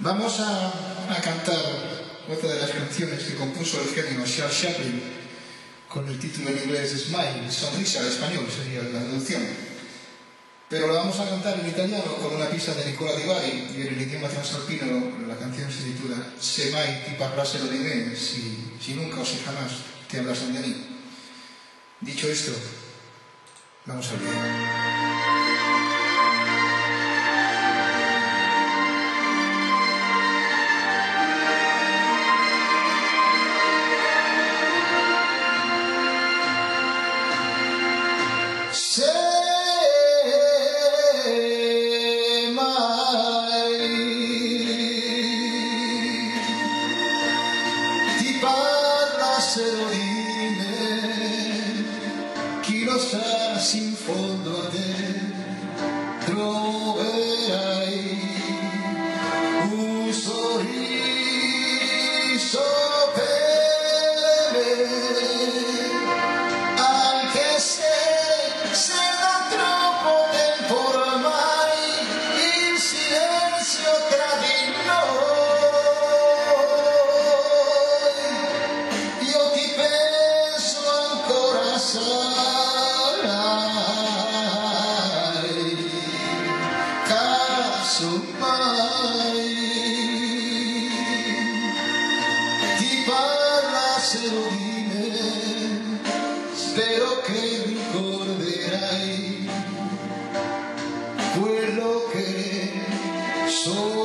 Vamos a, a, cantar otra de las canciones que compuso el genio Charles Chaplin con el título en inglés Smile, sonrisa, en español sería la traducción. Pero la vamos a cantar en italiano con una pista de Nicola Di Bari y en el idioma transalpino la canción se titula Se mai ti parlasero di me, si, si nunca o si jamás te hablasen de mí. Dicho esto, vamos a ver. fossa sin fondo adentro, ve ahí. palabras erudines, pero que recordaré fue lo que soy.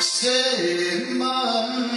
Take my